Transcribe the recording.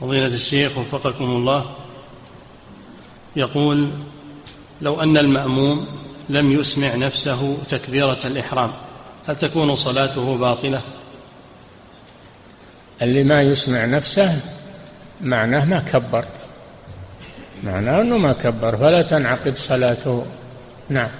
فضيلة الشيخ وفقكم الله يقول لو أن المأموم لم يسمع نفسه تكبيرة الإحرام هل تكون صلاته باطلة؟ اللي ما يسمع نفسه معناه ما كبر معناه أنه ما كبر فلا تنعقد صلاته نعم